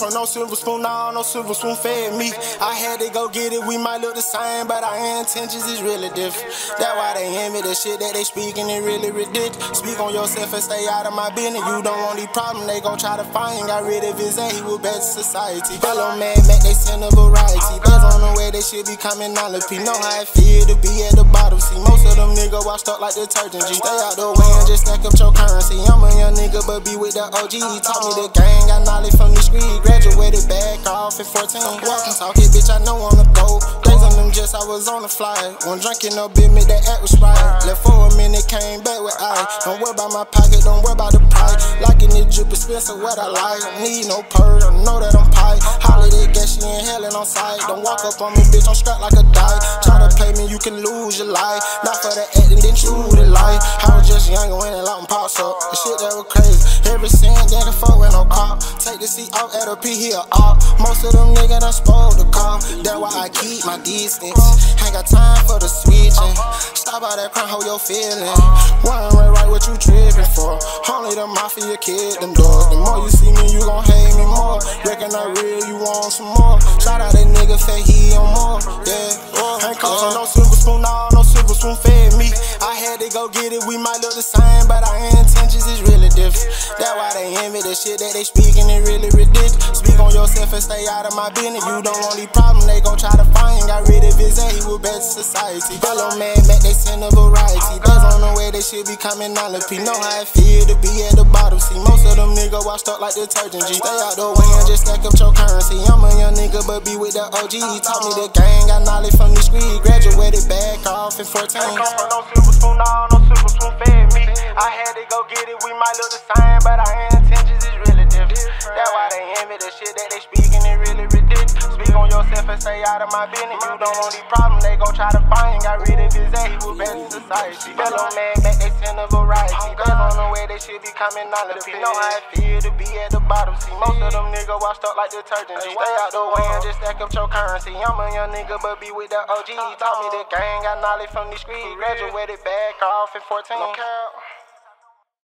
from no silver spoon, nah, no silver spoon fed me. I had to go get it, we might look the same, but our intentions is really different. That's why they envy the shit that they speaking, it really ridiculous. Speak on yourself and stay out of my business. You don't want these problems, they gon' try to find. Got rid of his and he was bad society. Hello, man, Mac, they send a they should be coming on the P. Know how it feel to be at the bottom. See, most of them niggas washed up like detergent. G. Stay out the way and just stack up your currency. I'm a young nigga, but be with the OG. He taught me the gang, got knowledge from the street. Graduated back off at 14. Walking, talking, bitch, I know on the go. Days on them just, I was on the fly. One drinking no bit, me that act was right. Left for a minute, came back with I. Don't worry about my pocket, don't worry about the price. Locking it drip expensive, what I like. Don't need no purr, I know that I'm gas, she inhaling on sight. Don't walk up on me, bitch, I'm strapped like a die. Try to play me, you can lose your life. Not for the acting, then true the life. I was just young when it loud and pops up. The shit that was crazy. Every single day, the fuck with no cop. Take the seat off at a P here up. Most of them niggas done spoiled the car. That's why I keep my distance. Ain't got time for the switching. Stop all that crying, hold your feeling. Wondering right what you tripping for. Only the mafia kid, them dogs. The more you see me, you gon' hate me more. Reckon I real, you want some more. Shout out that nigga, fat he on more. Yeah, uh, ain't costing uh. no silver spoon, no, no silver spoon fed me. I had to go get it, we might look the same, but our intentions is really different. That's why they envy the shit that they speaking, it really ridiculous. Speak on yourself and stay out of my business. You don't want these problems, they gon' try to find. Got rid of his and he was to society. Hello, man, Mac, they send a variety. That's on the way, they should be coming on the P. Know how it feel to be at the washed up like detergent. G. Stay out the way and just stack up your currency. I'm a young nigga, but be with the OG. He taught me the game, got knowledge from the street. Graduated back off in 14. Come from no silver spoon, no, no silver spoon fed me. I had to go get it, we might look the same, but our intentions is really different. That's why they envy the shit that they speaking, it really ridiculous. Speak on yourself and stay out of my business. You don't want these problems, they gon' try to find. Got rid of his A, he was in society. Hello, man, back they send a variety. That's they should be coming on the P. Know how it feel to be at the bottom. See, most of them niggas washed up like detergent. G. Stay out the way and just stack up your currency. I'm a young nigga, but be with the OG. He taught me the gang, got knowledge from the street. Graduated back off in 14.